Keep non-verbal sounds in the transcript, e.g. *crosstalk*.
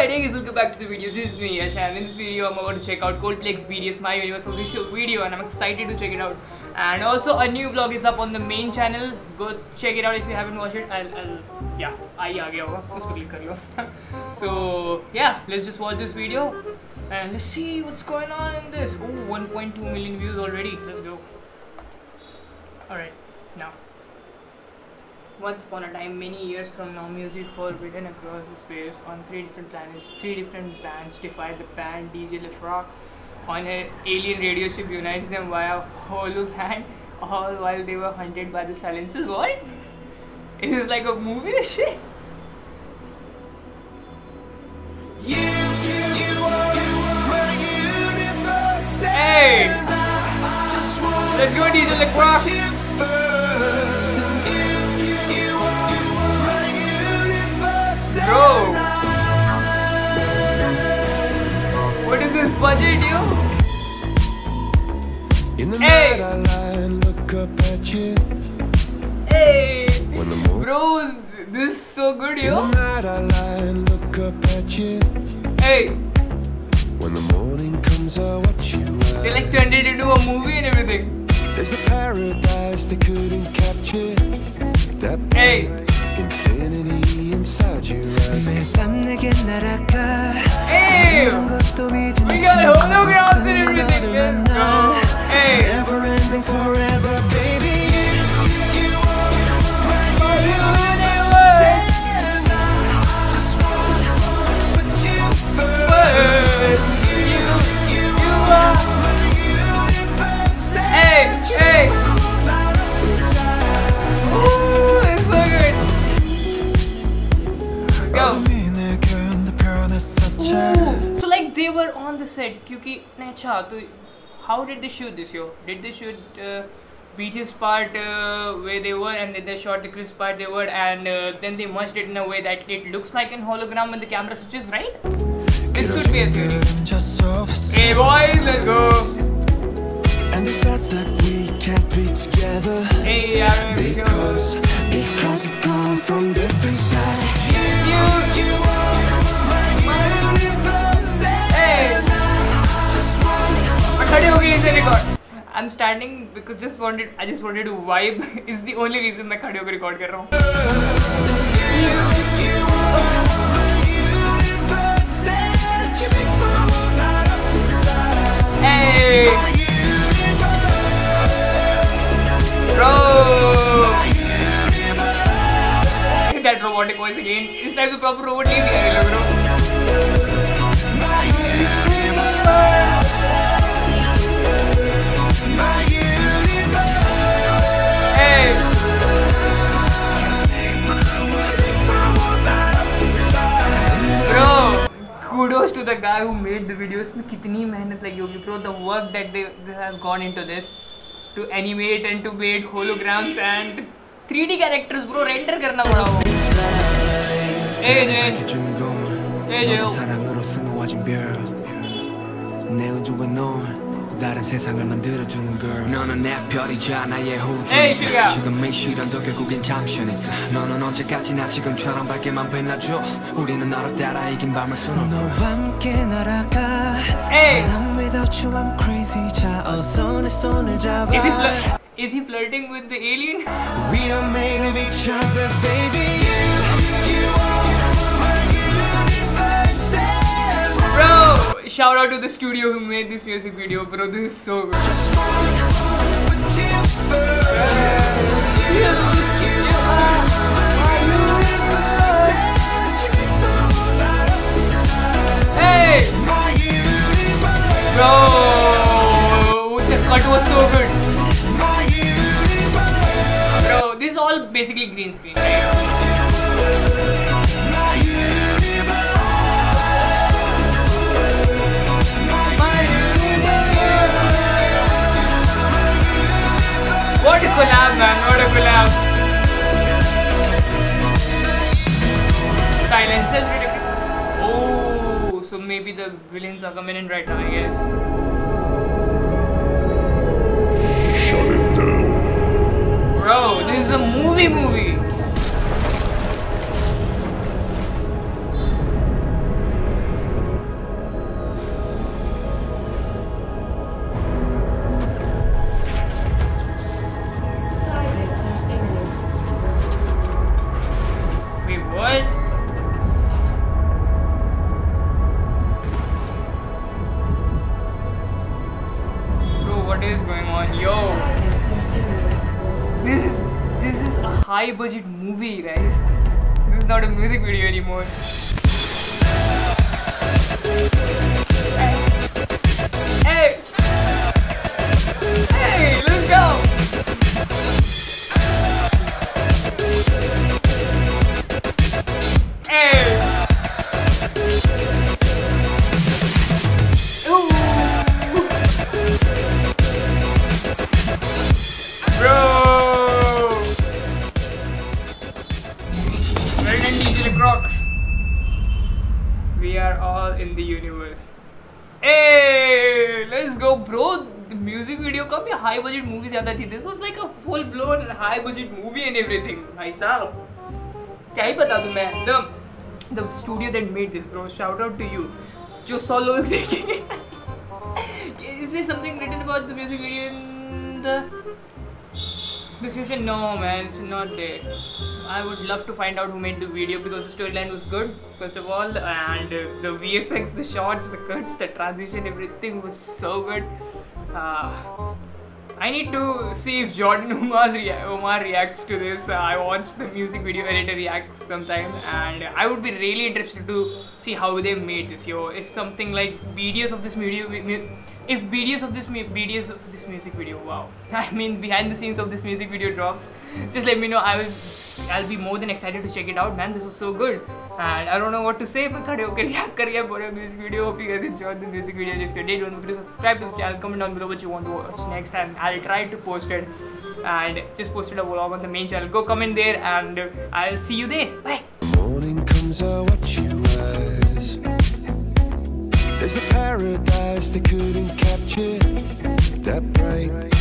Alright, hey guys, welcome back to the video. This is me, Yash, and in this video, I'm about to check out Coldplay X BTS, my universe official video, and I'm excited to check it out. And also, a new vlog is up on the main channel. Go check it out if you haven't watched it. I'll, I'll yeah, I आ गया होगा So yeah, let's just watch this video and let's see what's going on in this. Oh, 1.2 million views already. Let's go. Alright, now. Once upon a time, many years from now, music forbidden across the space on three different planets, three different bands defy the band DJ Lafrique on an alien radio ship unites them via hologram, all while they were hunted by the silencers. What? Is this like a movie? This *laughs* shit. Hey! Let's go, DJ Lafrique. good, yo. Hey. When the morning comes, I watch you. They like turned it into a movie and everything. There's a paradise they couldn't capture. That hey. infinity inside you. Hey. We got holograms and everything. Let's. Hey. Never ending forever. Said क्योंकि अच्छा तो how did they shoot this yo did they shoot uh, BTS part uh, where they were and then they shot the Chris part they were and uh, then they merged it in a way that it looks like in hologram when the camera switches right? This could be a theory. Hey boys let's go. And they said that we can't be together hey, I don't मैं खड़े हो गई इसे record I'm standing because just wanted I just wanted to vibe *laughs* is the only reason मैं खड़े होकर record कर रहा हूँ universe And you make my world light up inside Hey My bro universe that robotic voice again इस type से proper robot नहीं दिया ये लोग guy who made the video इसमें कितनी मेहनत लगी होगी bro the work that they, they have gone into this to animate and to make holograms and 3D characters bro render करना पड़ा वो hey Jane 해주는 건 예, 예. 너의 사랑으로 수놓아진 별내 우주에 넌 다른 세상을 만들어주는 girl 너는 내 별이자 에이, 호주니까 슈가. 지금의 시련도 결국엔 잠시니까 너는 언제까지나 지금처럼 밝게만 빛나줘 우리는 너를 따라 이긴 밤을 수놓 너와 함께 날아가 Hey. And I'm without you I'm crazy 자 어서 내 손을 잡아 is he, flir- is he flirting with the alien We are made of each other, baby. Shout out to the studio who made this music video bro. This is so good. Bro the cut was so good. Bro this is all basically green screen. right? So maybe the villains are coming in right now I guess Shut it down. Bro, this is a movie movie. High budget movie, guys. This is not a music video anymore. Hey! Hey, let's go! done, DJ Crocs. We are all in the universe. Hey, let's go, bro. The music video का भी high budget movie ज़्यादा थी. This was like a full blown high budget movie and everything. भाई साहब, क्या ही बता दूँ मैं? The the studio that made this, bro. Shout out to you. जो सौ लोग देखेंगे. Is *laughs* there something written about the music video in the description? No, man, it's not there. I would love to find out who made the video because the storyline was good, first of all, and uh, the VFX, the shots, the cuts, the transition, everything was so good. Uh, I need to see if Jordan *laughs* Umar's rea- reacts to this. Uh, I watched the music video editor react sometime, and I would be really interested to see how they made this. Yo, if something like videos of this video, if videos of this mu- videos of this music video, wow! *laughs* I mean, behind the scenes of this music video drops, just let me know. I will. I'll be more than excited to check it out, man. This was so good, and I don't know what to say. But खड़े होकर react कर गया पूरा music video. Hope you guys enjoyed the music video. If you did, don't forget to subscribe to the channel. Comment down below what you want to watch next, and I'll try to post it. And just posted a vlog on the main channel. Go comment there, and I'll see you there. Bye. Morning comes, I watch you rise. there's a paradise they couldn't capture. That bright